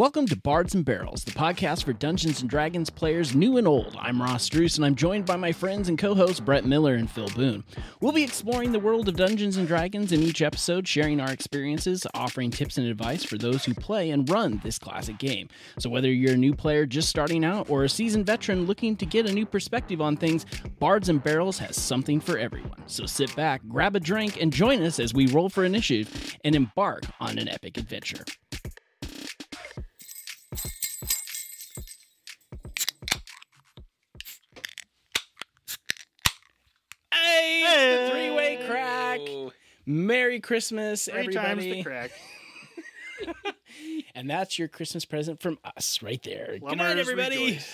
Welcome to Bards and Barrels, the podcast for Dungeons and Dragons players new and old. I'm Ross Druce, and I'm joined by my friends and co-hosts Brett Miller and Phil Boone. We'll be exploring the world of Dungeons and Dragons in each episode, sharing our experiences, offering tips and advice for those who play and run this classic game. So whether you're a new player just starting out or a seasoned veteran looking to get a new perspective on things, Bards and Barrels has something for everyone. So sit back, grab a drink, and join us as we roll for initiative and embark on an epic adventure. Hey, it's the three-way crack. Merry Christmas, Three everybody. the crack. And that's your Christmas present from us right there. Good night, everybody.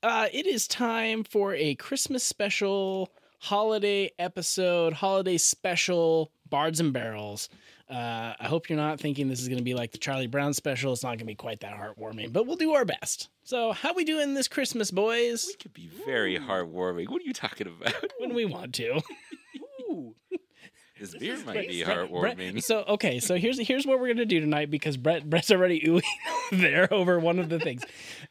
Uh, it is time for a Christmas special holiday episode, holiday special, Bards and Barrels. Uh, I hope you're not thinking this is going to be like the Charlie Brown special. It's not going to be quite that heartwarming, but we'll do our best. So, how we doing this Christmas, boys? It could be very heartwarming. What are you talking about? When we want to. Ooh. This beer might great. be Brett- heartwarming. Brett- so okay, so here's here's what we're gonna do tonight because Brett Brett's already oohing there over one of the things.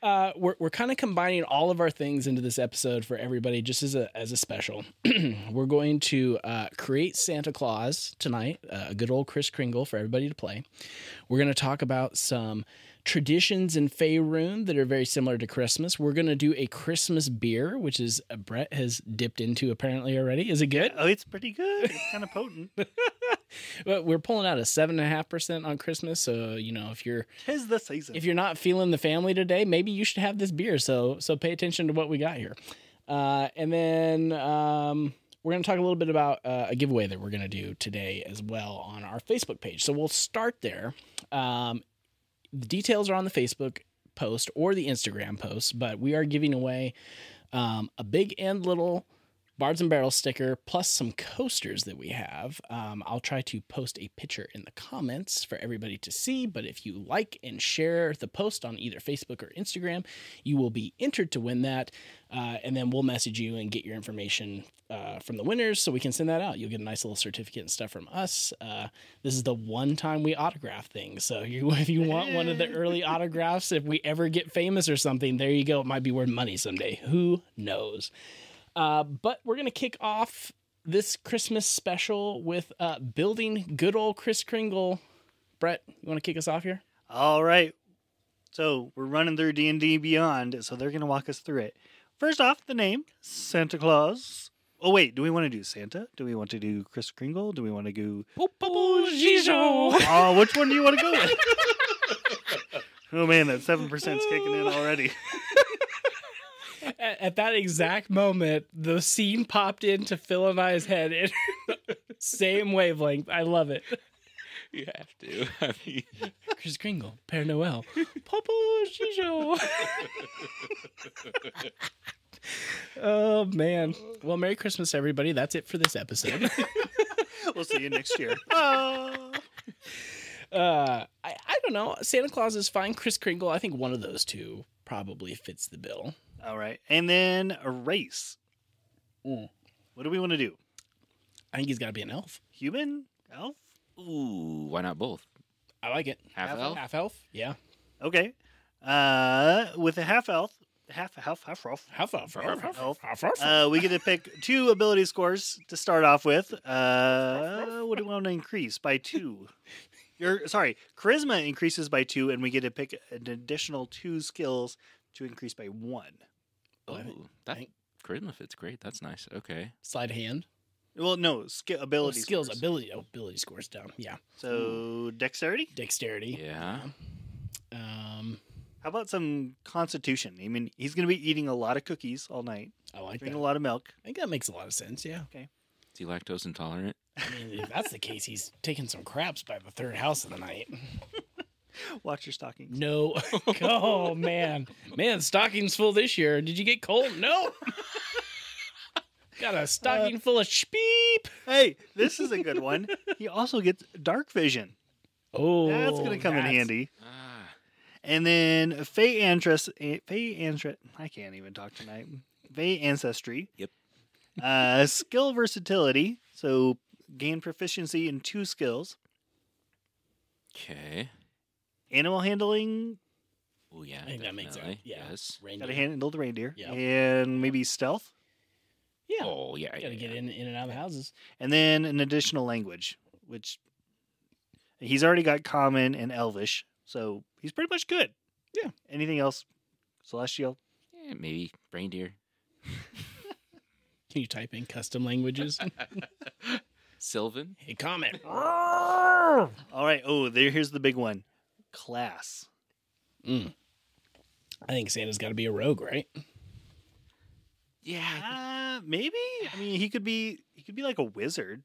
Uh, we're we're kind of combining all of our things into this episode for everybody, just as a as a special. we're going to uh, create Santa Claus tonight, uh, a good old Chris Kringle for everybody to play. We're gonna talk about some traditions in Faerun that are very similar to Christmas. We're gonna do a Christmas beer, which is uh, Brett has dipped into apparently already. Is it good? Oh, it's pretty good. It's kind of potent. Well, we're pulling out a seven and a half percent on Christmas, so you know if you're Tis the season. if you're not feeling the family today, maybe you should have this beer. So so pay attention to what we got here, uh, and then um, we're going to talk a little bit about uh, a giveaway that we're going to do today as well on our Facebook page. So we'll start there. Um, the details are on the Facebook post or the Instagram post, but we are giving away um, a big and little Bards and Barrels sticker plus some coasters that we have. Um, I'll try to post a picture in the comments for everybody to see. But if you like and share the post on either Facebook or Instagram, you will be entered to win that. Uh, and then we'll message you and get your information uh, from the winners so we can send that out. You'll get a nice little certificate and stuff from us. Uh, this is the one time we autograph things. So you, if you want one of the early autographs, if we ever get famous or something, there you go. It might be worth money someday. Who knows? Uh, but we're going to kick off this Christmas special with uh, building good old Chris Kringle. Brett, you want to kick us off here? All right. So we're running through D and D Beyond, so they're gonna walk us through it. First off, the name Santa Claus. Oh wait, do we want to do Santa? Do we want to do Chris Kringle? Do we want to do? Oh, which one do you want to go with? oh man, that seven percent's kicking in already. At, at that exact moment, the scene popped into Phil and I's head in same wavelength. I love it. you have to. I mean, Chris Kringle, Père Noël, Papa Gijo. oh man! Well, Merry Christmas, everybody. That's it for this episode. we'll see you next year. Oh. Uh, I, I don't know. Santa Claus is fine. Chris Kringle, I think one of those two probably fits the bill. All right, and then a race. Mm. What do we want to do? I think he's got to be an elf. Human? Elf? ooh, why not both? I like it. Half Half elf? Half elf? Yeah. Okay. Uh, with a half elf, half half half elf. Half elf. Half elf. Half elf. Uh, we get to pick two ability scores to start off with. Uh, what do we want to increase by two? Your sorry, charisma increases by two, and we get to pick an additional two skills to increase by one. Oh, I think- Ooh, that think- charisma fits great. That's nice. Okay. Slide hand. Well, no, skill Oh, ability skills, scores. ability. Oh, ability scores down. Yeah. So dexterity. Dexterity. Yeah. Um, How about some constitution? I mean, he's going to be eating a lot of cookies all night, I like that. a lot of milk. I think that makes a lot of sense. Yeah. Okay. Is he lactose intolerant? I mean, if that's the case, he's taking some craps by the third house of the night. Watch your stockings. No. oh man, man, stocking's full this year. Did you get cold? No. Got a stocking full of speep. Hey, this is a good one. he also gets dark vision. Oh, That's going to come in handy. Ah, And then Fey Antress, Fey Antre, I can't even talk tonight. Fey Ancestry. Yep. Uh, skill versatility. So gain proficiency in two skills. okay. Animal handling, Oh yeah, I think that makes definitely. sense. Yeah. Yes. Reindeer. got to handle the reindeer, Yep. and maybe stealth, Yeah. Oh yeah. Got to yeah, get yeah. in, in and out of houses. and then an additional language, which he's already got common and elvish, so he's pretty much good. Yeah. Anything else? Celestial. Yeah, maybe reindeer. Can you type in custom languages? Sylvan. hey, comment. All right. Oh, there. Here's the big one. Class. Mm. I think Santa's got to be a rogue, right? Yeah. Uh, maybe. I mean, he could be. He could be like a wizard.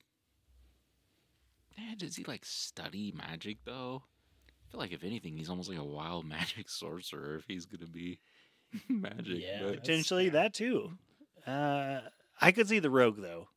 Eh, does he like study magic though? I feel like if anything, he's almost like a wild magic sorcerer if he's gonna be magic. Yeah, but that's- Potentially that too. Uh, I could see the rogue though.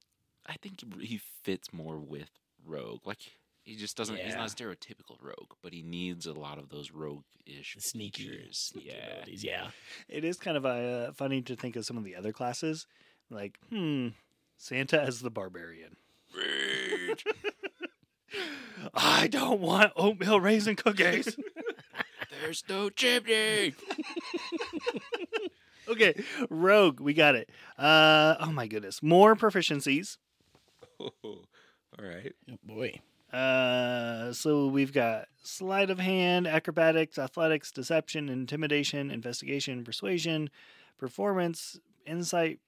I think he fits more with rogue. Like he just doesn't. He's Yeah. not a stereotypical rogue, but he needs a lot of those rogue-ish The sneaky, features. sneaky yeah. abilities. Yeah. It is kind of uh, funny to think of some of the other classes. Like, hmm, Santa as the barbarian. Rage. I don't want oatmeal raisin cookies. There's no chimney. okay, rogue, we got it. Uh, oh my goodness, more proficiencies. All right. Oh, boy. Uh, so we've got sleight of hand, acrobatics, athletics, deception, intimidation, investigation, persuasion, performance, insight.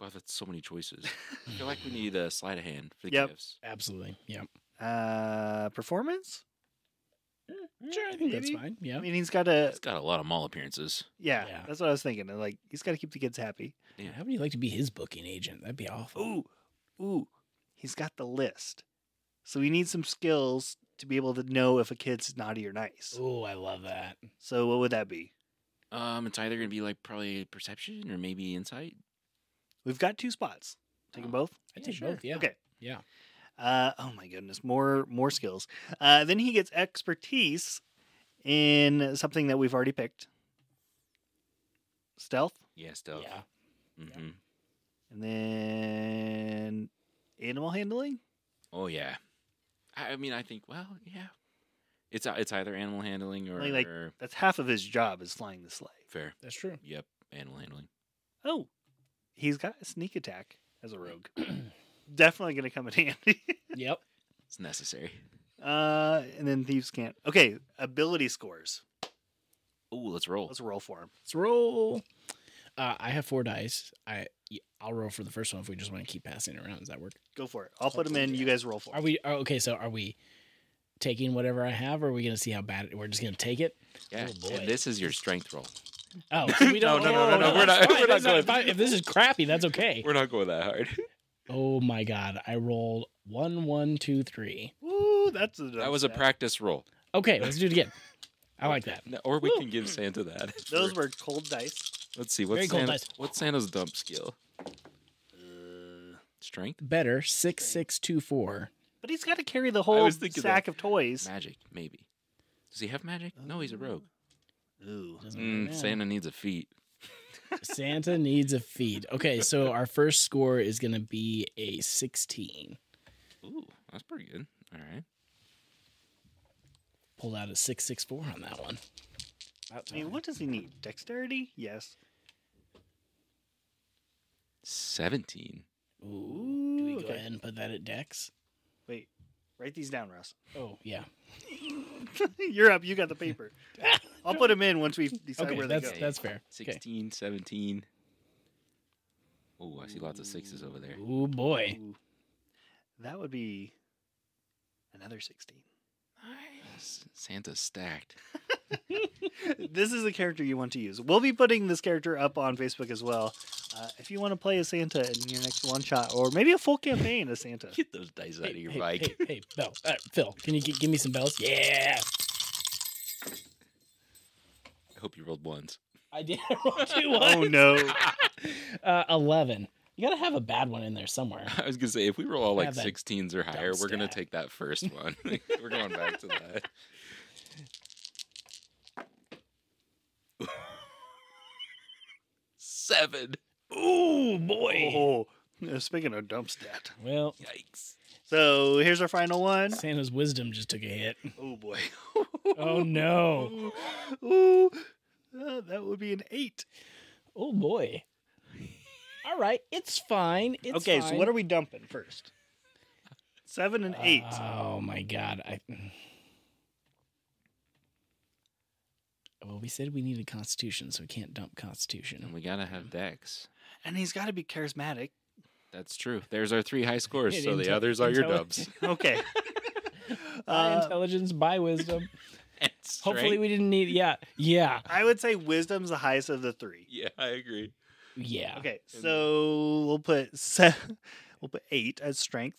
Wow, that's so many choices. I feel like we need a sleight of hand for the Yep. gifts. Absolutely. Yeah. Uh, performance. Sure, I think that's Maybe. fine. Yeah. I mean, he's got to. It's got a lot of mall appearances. Yeah, Yeah. that's what I was thinking. Like, he's got to keep the kids happy. Yeah. How would you like to be his booking agent? That'd be awful. Ooh, ooh, he's got the list. So we need some skills to be able to know if a kid's naughty or nice. Oh, I love that. So what would that be? Um, it's either gonna be like probably perception or maybe insight. We've got two spots. Take them Oh. both. I Yeah, take sure. both. Yeah. Okay. Yeah. Uh, oh my goodness, more more skills. Uh, then he gets expertise in something that we've already picked. Stealth, Yeah, stealth. Yeah. hmm and then animal handling. Oh yeah. I, I mean, I think. Well, yeah. It's it's either animal handling or Like- like- That's half of his job is flying the sleigh. fair. That's true. Yep, animal handling. Oh, he's got a sneak attack as a rogue. Definitely going to come in handy. Yep. It's necessary. uh, and then thieves' cant. Okay, ability scores. Oh, let's roll. Let's roll for him. Let's roll. Uh, I have four dice. I I'll roll for the first one if we just want to keep passing it around. Does that work? Go for it. I'll put them in. You guys roll for Are we are, okay? So are we taking whatever I have, or are we going to see how bad it, we're just going to take it? Yeah, Oh, boy. and this is your strength roll. Oh, so we don't. No, no, no, oh, no, no, we're not- we're not that's going- fine. If this is crappy, that's okay. We're not going that hard. Oh my god! I rolled one, one, two, three. Ooh, that's a that was a practice roll. Okay, let's do it again. I like that. No, or we Woo. can give Santa that. Those were cold dice. Let's see. Very What's cold Santa, dice. What's Santa's dump skill? Uh, Strength, Better six, six, two, four. but he's got to carry the whole was thinking sack of toys. magic, maybe. Does he have magic? No, he's a rogue. Ooh. Doesn't Mm, now. Santa needs a feat. Santa needs a feed. Okay, so our first score is going to be a sixteen. Ooh, that's pretty good. All right. Pulled out a six, six, four on that one. I mean, what does he need? Dexterity? Yes. Seventeen. Ooh, do we go okay. ahead and put that at Dex? Wait, write these down, Russ. Oh yeah. You're up. You got the paper. I'll put them in once we decide Okay, where they that's go. that's fair. Okay. 16, 17. Oh, I see lots of sixes over there. Oh boy. Ooh. That would be another 16. Nice. Santa's stacked. this is the character you want to use. We'll be putting this character up on Facebook as well. Uh, if you want to play as Santa in your next one shot, or maybe a full campaign as Santa. Get those dice out of Hey, your hey, bike. hey, hey, Bell, uh, Phil, can you g- give me some bells? Yeah, I hope you rolled ones. I did roll two Oh ones. no! Uh, Eleven. You gotta have a bad one in there somewhere. I was gonna say if we roll all like 16s or higher, we're gonna take that first one. we're going back to that. Seven. Ooh boy. Oh, speaking of dump stat, Well, Yikes. So here's our final one. Santa's wisdom just took a hit. Oh boy. Oh no. Ooh, uh, that would be an eight. Oh boy. All right, it's fine. It's okay, so what are we dumping first? Seven and eight. Oh my god. I Well, we said we needed Constitution, so we can't dump Constitution. And we gotta have Dex. And he's got to be charismatic. That's true. There's our three high scores, so the others are your dubs. Okay. By Uh, intelligence, by wisdom. And Hopefully, we didn't need. Yeah, yeah, I would say wisdom's the highest of the three. Yeah, I agree. yeah. Okay, And- so we'll put se- we'll put eight as strength,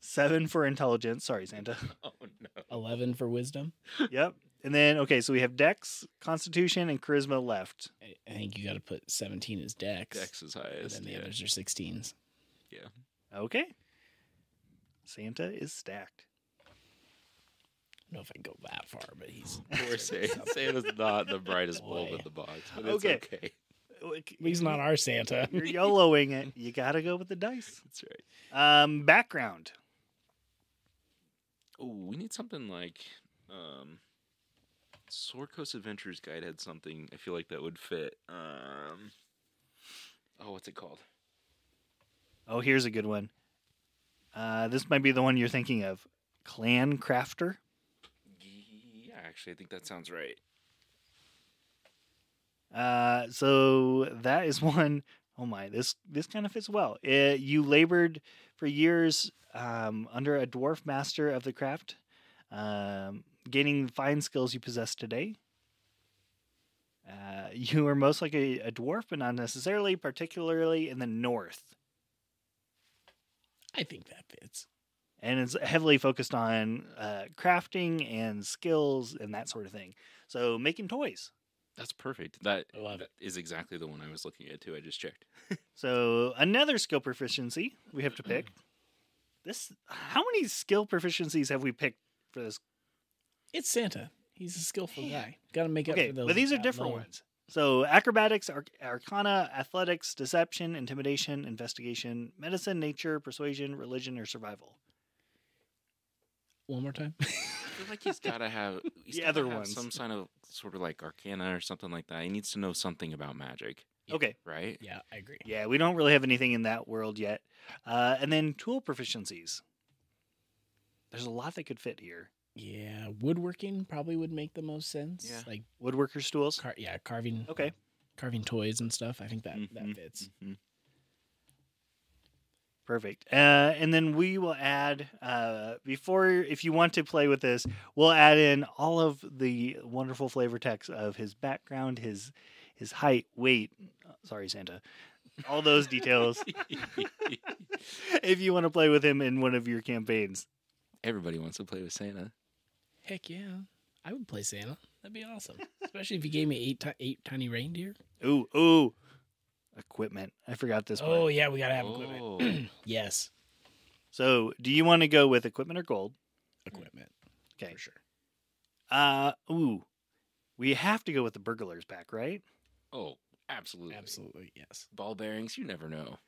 seven for intelligence. Sorry, Santa. Oh no. Eleven for wisdom. yep. And then okay, so we have Dex, Constitution, and Charisma left. I- I think you got to put seventeen as Dex. Dex is and highest. then the yeah. others are sixteens. Yeah. Okay. Santa is stacked. I don't know if I can go that far, but he's. Poor Santa. Santa's not the brightest bulb in the box, but it's Okay. okay. He's not our Santa. You're YOLOing it. You gotta go with the dice. That's right. Um, background. Oh, we need something like um Sword Coast Adventures Guide had something I feel like that would fit. Um Oh, what's it called? Oh, here's a good one. Uh, this might be the one you're thinking of. Clan Crafter. Yeah, actually I think that sounds right. Uh, so that is one oh my, this this kind of fits well. Uh you labored for years um, under a dwarf master of the craft, um, gaining the fine skills you possess today. Uh, you are most like a, a dwarf, but not necessarily, particularly in the north. I think that fits. and it's heavily focused on uh, crafting and skills and that sort of thing. So making toys. That's perfect. That I love that is exactly the one I was looking at too. I just checked. So another skill proficiency we have to pick. This how many skill proficiencies have we picked for this? It's Santa. He's a skillful Man. guy. Got to make up Okay, for those. but these are different low- ones. So acrobatics, arc- arcana, athletics, deception, intimidation, investigation, medicine, nature, persuasion, religion, or survival. One more time. I feel like he's got to have he's The other have ones. some kind of sort of like arcana or something like that. He needs to know something about magic, Yeah. Okay, right? yeah, I agree. yeah, we don't really have anything in that world yet. Uh, and then tool proficiencies. There's a lot that could fit here. Yeah, woodworking probably would make the most sense. Yeah. Like, Woodworker's tools. car- yeah, carving. Okay. carving toys and stuff. I think that Mhm, that fits. mhm. Perfect. Uh, and then we will add uh, before, if you want to play with this, we'll add in all of the wonderful flavor text of his background, his his height, weight. uh, Sorry, Santa. All those details. if you want to play with him in one of your campaigns. Everybody wants to play with Santa. Heck yeah, I would play Santa. That'd be awesome. Especially if you gave me eight ti- eight tiny reindeer. Ooh, ooh. Equipment. I forgot this part. Oh yeah, we gotta have equipment. Oh. yes, So, do you want to go with equipment or gold? equipment Okay. for sure. Uh, ooh. We have to go with the burglar's pack, right? Oh, absolutely. Absolutely yes. Ball bearings, you never know.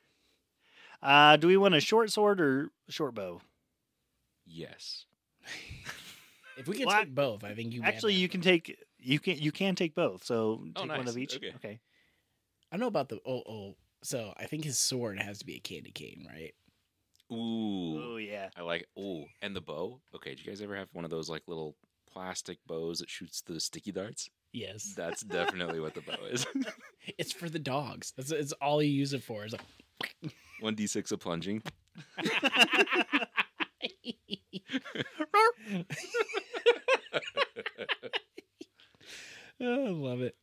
Uh, do we want a short sword or short bow? Yes. If we can Well, I- take both, I think you Actually, you can take you can you can take both. So Oh, take one of each. Okay. okay. I know about the oh oh. So I think his sword has to be a candy cane, right? Ooh. Oh yeah. I like ooh. And the bow? Okay, did you guys ever have one of those like little plastic bows that shoots the sticky darts? Yes. That's definitely what the bow is. It's for the dogs. That's it's all you use it for. Is like, One D six of plunging. Oh, I love it.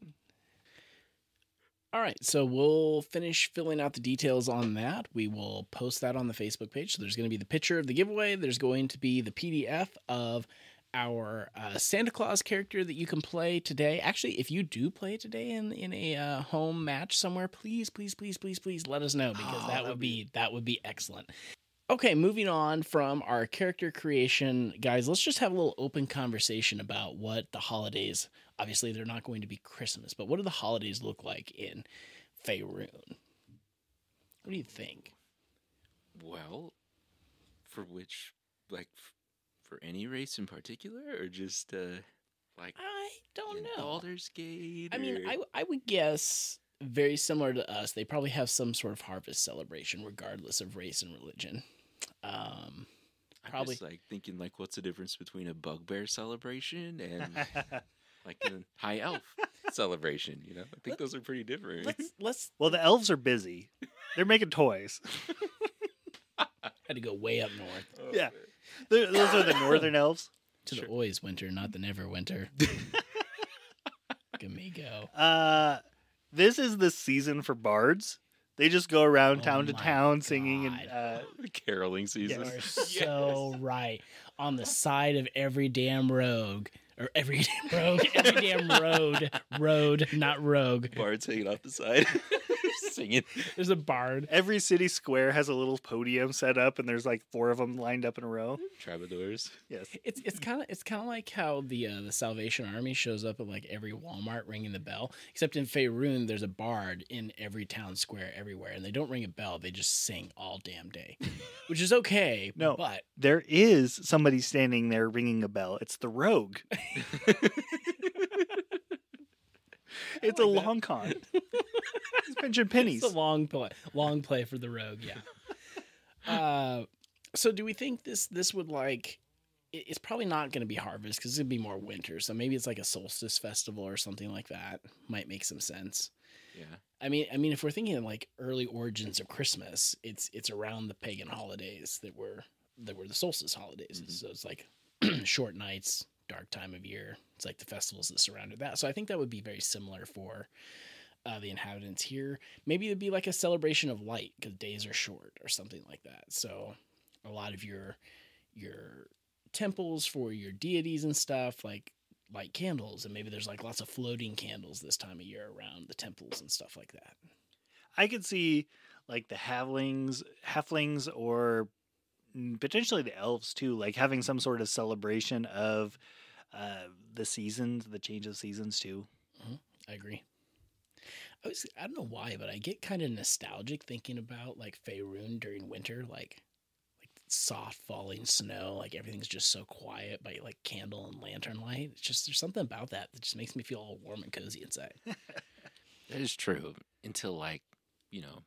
All right, so we'll finish filling out the details on that. We will post that on the Facebook page. So there's going to be the picture of the giveaway. There's going to be the PDF of our uh, Santa Claus character that you can play today. Actually, if you do play today in in a uh, home match somewhere, please, please, please, please, please let us know because Oh, that that'd would be that would be excellent. Okay, moving on from our character creation, guys, let's just have a little open conversation about what the holidays. Obviously, they're not going to be Christmas, but what do the holidays look like in Faerun? What do you think? Well, For which, like, for any race in particular, or just uh, like I don't know. Baldur's Gate? I mean, I I would guess very similar to us. They probably have some sort of harvest celebration, regardless of race and religion. Um, I'm probably- just, like thinking like, what's the difference between a bugbear celebration and like a high elf celebration? You know, I think those are pretty different. let's let's well, the elves are busy. They're making toys. had to go way up north Yeah. Th- Those are the northern elves. to Sure. the always winter, not the never winter. Look me go. Uh, this is the season for bards. They just go around Oh town to my town singing and uh, caroling season. You are so right. On the side of every damn rogue, or every damn rogue, every damn road, road, not rogue. Bards hanging off the side, singing. There's a bard. every city square has a little podium set up, and there's like four of them lined up in a row. Troubadours. Yes. It's it's kind of it's kind of like how the uh, the Salvation Army shows up at like every Walmart ringing the bell. Except in Faerun, there's a bard in every town square everywhere, and they don't ring a bell; they just sing all damn day, which is okay. No. but There is somebody standing there ringing a bell. It's the rogue. it's a like that. long con. He's pinching pennies. It's a long play, long play for the rogue. Yeah. uh, so do we think this this would like? It's probably not going to be harvest because it'd be more winter. So maybe it's like a solstice festival or something like that. Might make some sense. Yeah. I mean, I mean, if we're thinking of like early origins of Christmas, it's it's around the pagan holidays that were that were the solstice holidays. Mhm. So it's like short nights, dark time of year. It's like the festivals that surrounded that. So I think that would be very similar for uh, the inhabitants here. Maybe it'd be like a celebration of light because days are short or something like that. So a lot of your your temples for your deities and stuff like light candles and maybe there's like lots of floating candles this time of year around the temples and stuff like that. I could see like the halflings, halflings, or potentially the elves too, like having some sort of celebration of uh, the seasons, the change of seasons too. I agree. I was I don't know why, but I get kind of nostalgic thinking about like Faerun during winter, like like soft falling snow, like everything's just so quiet by like candle and lantern light. It's just there's something about that that just makes me feel all warm and cozy inside. That is true. Until like, you know,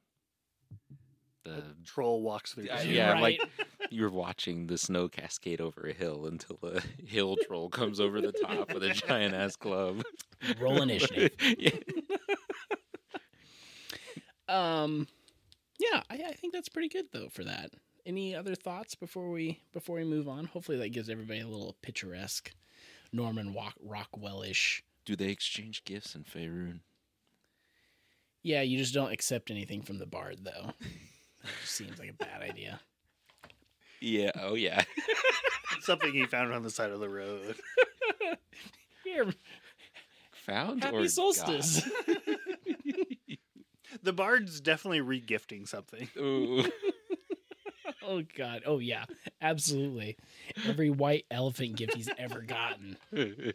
the Troll walks through. The yeah, Right. like you're watching the snow cascade over a hill until a hill troll comes over the top with a giant ass club. Roll initiative. yeah. Um, yeah, I, I think that's pretty good though for that. Any other thoughts before we before we move on? Hopefully that gives everybody a little picturesque, Norman Rock, Rockwellish. Do they exchange gifts in Faerun? Yeah, you just don't accept anything from the bard though. That just seems like a bad idea. Yeah. Oh yeah. Something he found on the side of the road. Here, Found or happy got? solstice. The bard's definitely regifting something. Ooh. oh god. Oh yeah, absolutely. Every white elephant gift he's ever gotten.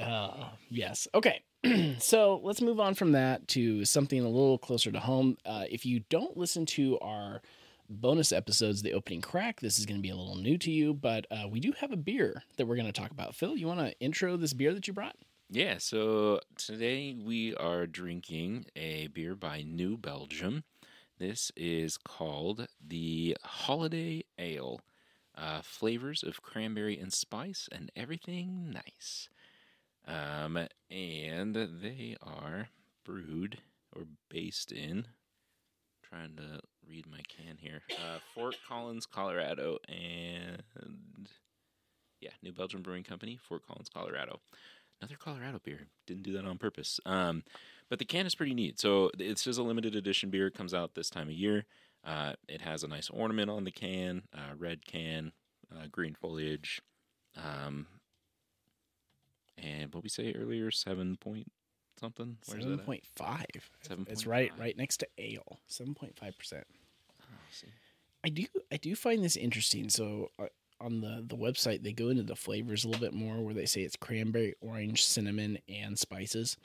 Uh, yes. Okay. so let's move on from that to something a little closer to home. Uh, if you don't listen to our bonus episodes, the opening crack, this is going to be a little new to you, but uh, we do have a beer that we're going to talk about. Phil, you want to intro this beer that you brought? Yeah, so today we are drinking a beer by New Belgium. This is called the Holiday Ale. Uh, flavors of cranberry and spice and everything nice. Um, and they are brewed or based in. Trying to read my can here. Uh, Fort Collins, Colorado, and yeah, New Belgium Brewing Company, Fort Collins, Colorado another Colorado beer. Didn't do that on purpose. Um, but the can is pretty neat. So it's just a limited edition beer. It comes out this time of year. Uh, it has a nice ornament on the can, uh, red can, uh, green foliage, um, and what we say earlier, seven point something. Where's Seven point five. It's right, right next to ale. Seven point five percent. Oh. I do I do find this interesting. So uh, on the the website they go into the flavors a little bit more where they say it's cranberry, orange, cinnamon and spices.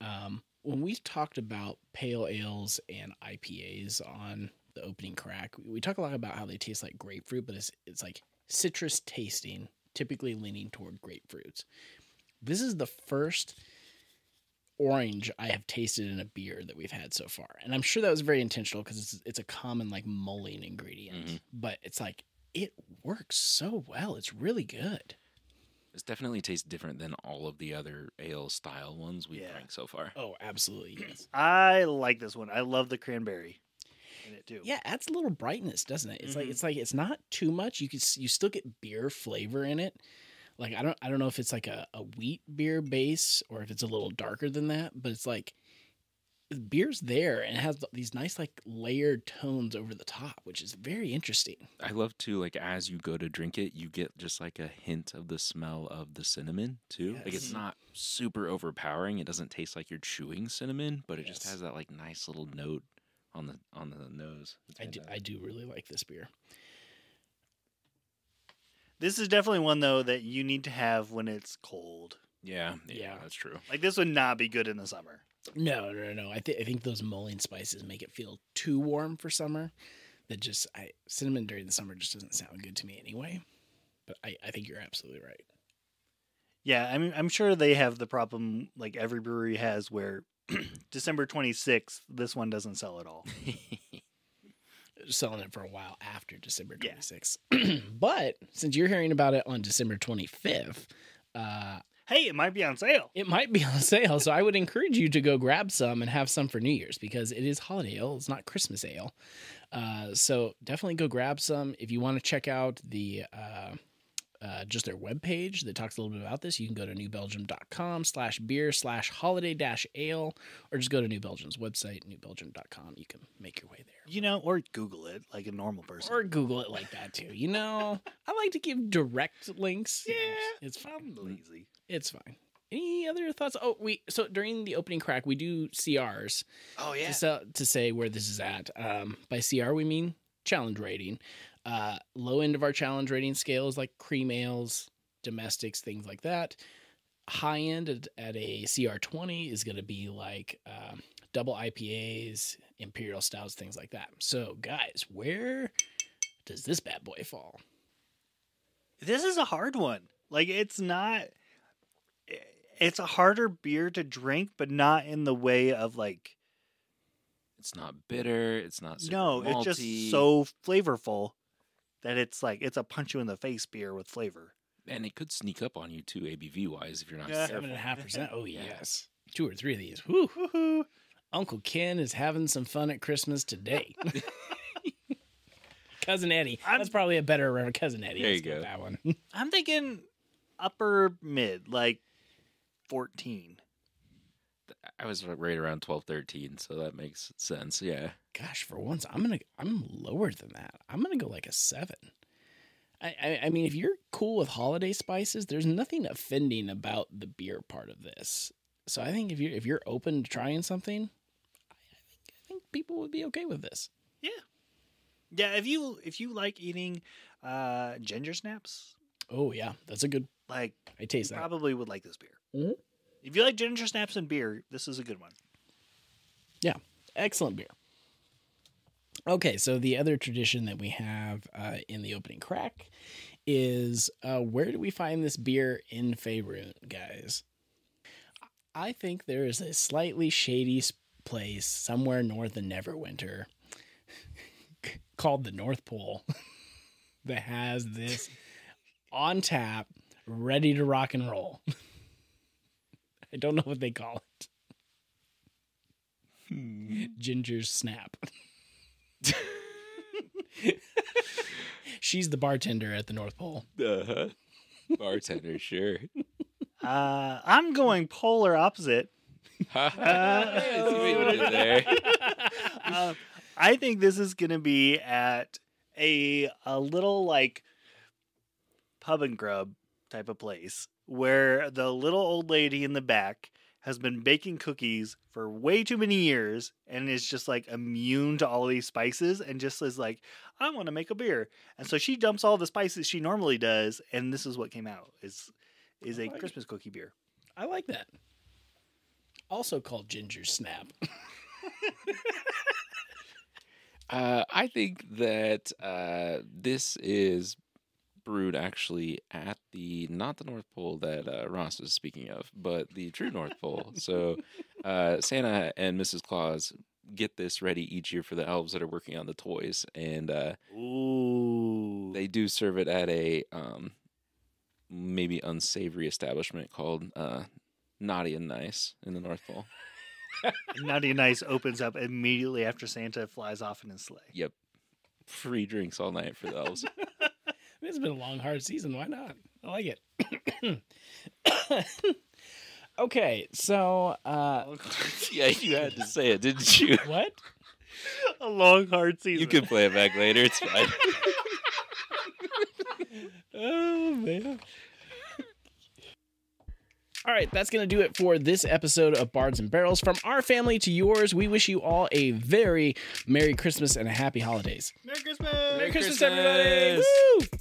Um when we've talked about pale ales and IPAs on the opening crack, we, we talk a lot about how they taste like grapefruit, but it's it's like citrus tasting, typically leaning toward grapefruits. This is the first orange I have tasted in a beer that we've had so far, and I'm sure that was very intentional because it's it's a common like mulling ingredient, Mhm. but it's like it works so well. It's really good. This definitely tastes different than all of the other ale style ones we've Yeah. drank so far. Oh, absolutely yes. I like this one. I love the cranberry in it too. Yeah, adds a little brightness, doesn't it? It's like Mhm. it's like it's not too much. You can you still get beer flavor in it. Like I don't I don't know if it's like a, a wheat beer base or if it's a little darker than that, but it's like the beer's there and it has these nice like layered tones over the top, which is very interesting. I love to like as you go to drink it, you get just like a hint of the smell of the cinnamon too. Like it's not super overpowering. It doesn't taste like you're chewing cinnamon, but it just has that like nice little note on the on the nose. I do I do really like this beer. This is definitely one though that you need to have when it's cold. yeah, yeah, Yeah. that's true. Like this would not be good in the summer. No, no, no. I think I think those mulling spices make it feel too warm for summer. That just I cinnamon during the summer just doesn't sound good to me anyway. But I, I think you're absolutely right. Yeah, I mean, I'm sure they have the problem like every brewery has, where December 26th, this one doesn't sell at all. Selling it for a while after December Yeah. 26th. but since you're hearing about it on December 25th, uh, Hey, it might be on sale. it might be on sale. So I would encourage you to go grab some and have some for New Year's because it is holiday ale. It's not Christmas ale. Uh, so definitely go grab some. If you want to check out the uh, uh, just their webpage that talks a little bit about this, you can go to newbelgium.com slash beer slash holiday dash ale or just go to New Belgium's website, newbelgium.com. You can make your way there. You know, or Google it like a normal person. Or Google it like that too. You know, I like to give direct links. Yeah. It's fine. I'm lazy. It's fine. Any other thoughts? Oh, we so during the opening crack, we do CRs Oh to, sell, to say where this is at. Um, by CR, we mean challenge rating. Uh, low end of our challenge rating scale is like cream ales, domestics, things like that. High end at, at a CR20 is going to be like um, double IPAs, imperial styles, things like that. So, guys, where does this bad boy fall? This is a hard one. Like it's not. It's a harder beer to drink, but not in the way of like. It's not bitter. It's not super no, malty. it's just so flavorful that it's like it's a punch you in the face beer with flavor. and it could sneak up on you too, ABV wise, if you're not Yeah. careful. Seven and a half percent. Oh Yeah. yes, two or three of these. Whew. Woohoo! Uncle Ken is having some fun at Christmas today. cousin Eddie. I'm- That's probably a better cousin Eddie. There you go. That one. I'm thinking upper mid, like fourteen. I was right around 12, 13, so that makes sense. Yeah. Gosh, for once, I'm gonna I'm lower than that. I'm gonna go like a seven. I, I, I mean, if you're cool with holiday spices, there's nothing offending about the beer part of this. So I think if you if you're open to trying something, I, I think I think people would be okay with this. Yeah, Yeah, if you if you like eating uh ginger snaps, Oh yeah, that's a good. like I you taste that. probably would like this beer. Mhm. If you like ginger snaps and beer, this is a good one. Yeah, excellent beer. Okay, so the other tradition that we have uh, in the opening crack is uh, where do we find this beer in Faerun, guys? I think there is a slightly shady place somewhere north of Neverwinter called the North Pole that has this on tap, ready to rock and roll. I don't know what they call it. Ginger's Snap. She's the bartender at the North Pole. Uh-huh. Bartender, sure. Uh, I'm going polar opposite. I see what you did there. Uh, I think this is going to be at a a little like pub and grub type of place where the little old lady in the back has been baking cookies for way too many years and is just like immune to all these spices and just is like I want to make a beer. And so she dumps all the spices she normally does and this is what came out is is a like it. Christmas cookie beer. I like that. Also called Ginger Snap. Uh, I think that uh, this is brewed actually at the not the North Pole that uh, Ross was speaking of, but the true North Pole. So uh, Santa and Mrs. Claus get this ready each year for the elves that are working on the toys, and uh, Ooh. they do serve it at a um, maybe unsavory establishment called uh, Naughty and Nice in the North Pole. Naughty and Nice opens up immediately after Santa flies off in his sleigh. Yep, free drinks all night for the elves. It's been a long, hard season. Why not? I like it. okay, so uh, yeah, you had to say it, didn't you? what? A long, hard season. You can play it back later. It's fine. Oh man. All right, that's going to do it for this episode of Bards and Barrels. From our family to yours, we wish you all a very Merry Christmas and a Happy Holidays. Merry Christmas. Merry Christmas, Christmas. everybody! Woo!